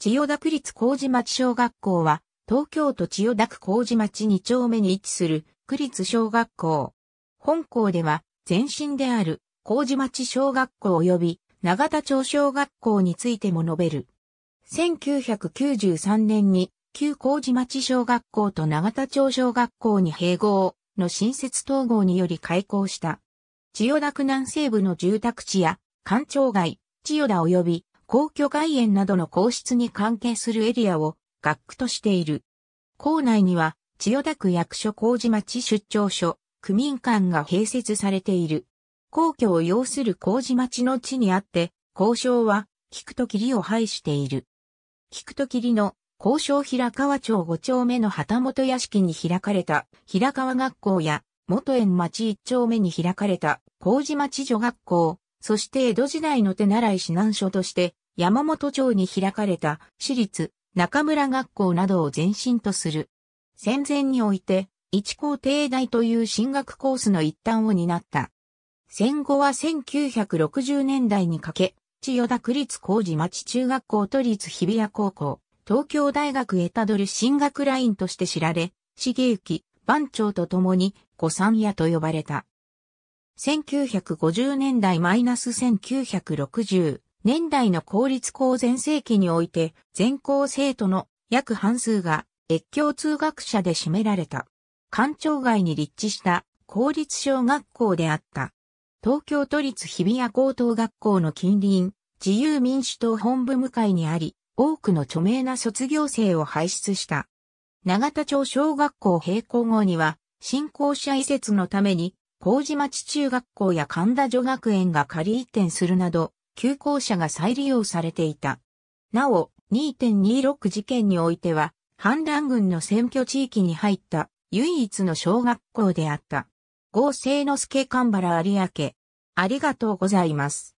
千代田区立麹町小学校は、東京都千代田区麹町2丁目に位置する区立小学校。本校では、前身である麹町小学校及び長田町小学校についても述べる。1993年に旧麹町小学校と長田町小学校に併合の新設統合により開校した。千代田区南西部の住宅地や官庁街、千代田及び皇居外苑などの皇室に関係するエリアを学区としている。校内には千代田区役所麹町出張所、区民館が併設されている。皇居を要する麹町の地にあって、交渉は菊と霧を配している。菊と霧の交渉平川町5丁目の旗本屋敷に開かれた平川学校や元園町1丁目に開かれた麹町女学校、そして江戸時代の手習い指南書として山本町に開かれた私立中村学校などを前身とする。戦前において一校定大という進学コースの一端を担った。戦後は1960年代にかけ、千代田区立麹町中学校と立日比谷高校、東京大学へたどる進学ラインとして知られ、重幸、番長と共に、古参屋と呼ばれた。1950年代マイナス1960年代の公立校全盛期において、全校生徒の約半数が越境通学者で占められた。官庁街に立地した公立小学校であった。東京都立日比谷高等学校の近隣、自由民主党本部向かいにあり、多くの著名な卒業生を輩出した。長田町小学校閉校後には、新校舎移設のために、麹町中学校や神田女学園が仮移転するなど、旧校舎が再利用されていた。なお、2.26事件においては、反乱軍の選挙地域に入った唯一の小学校であった。合成の助神原有明。ありがとうございます。